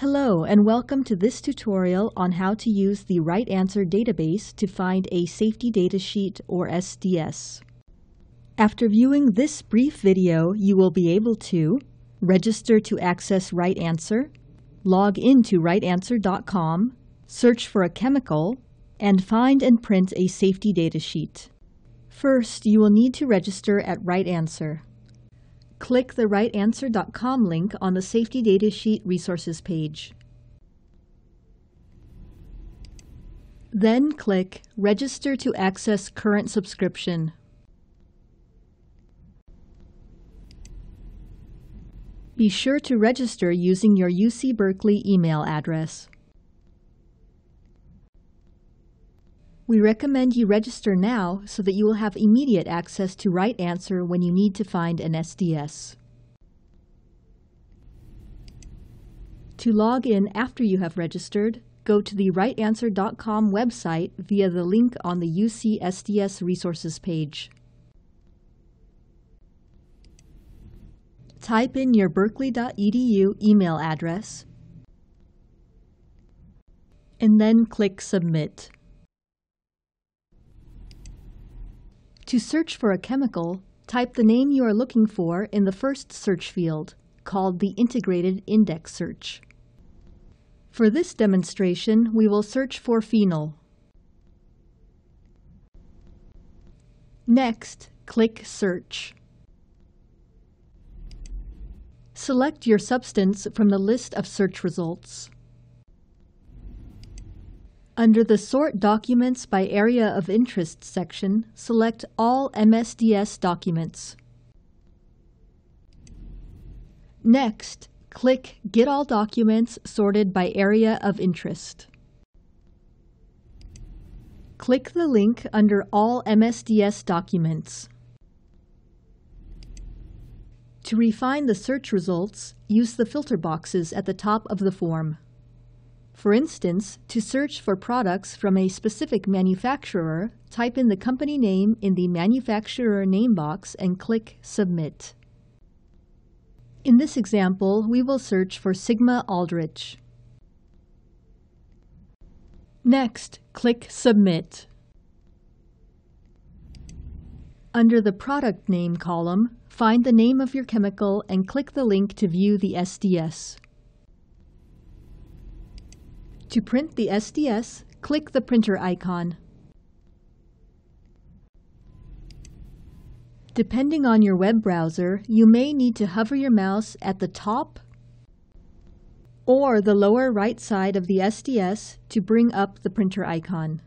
Hello and welcome to this tutorial on how to use the RightAnswer database to find a safety data sheet or SDS. After viewing this brief video, you will be able to register to access RightAnswer, log into rightanswer.com, search for a chemical, and find and print a safety data sheet. First, you will need to register at RightAnswer. Click the rightanswer.com link on the Safety Data Sheet Resources page. Then click Register to access current subscription. Be sure to register using your UC Berkeley email address. We recommend you register now so that you will have immediate access to RightAnswer when you need to find an SDS. To log in after you have registered, go to the rightanswer.com website via the link on the UC SDS resources page. Type in your berkeley.edu email address and then click Submit. To search for a chemical, type the name you are looking for in the first search field, called the Integrated Index Search. For this demonstration, we will search for phenol. Next, click Search. Select your substance from the list of search results. Under the Sort Documents by Area of Interest section, select All MSDS Documents. Next, click Get All Documents sorted by Area of Interest. Click the link under All MSDS Documents. To refine the search results, use the filter boxes at the top of the form. For instance, to search for products from a specific manufacturer, type in the company name in the Manufacturer Name box and click Submit. In this example, we will search for Sigma Aldrich. Next, click Submit. Under the Product Name column, find the name of your chemical and click the link to view the SDS. To print the SDS, click the printer icon. Depending on your web browser, you may need to hover your mouse at the top or the lower right side of the SDS to bring up the printer icon.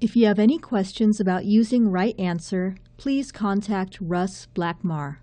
If you have any questions about using RightAnswer, please contact Russ Blackmar.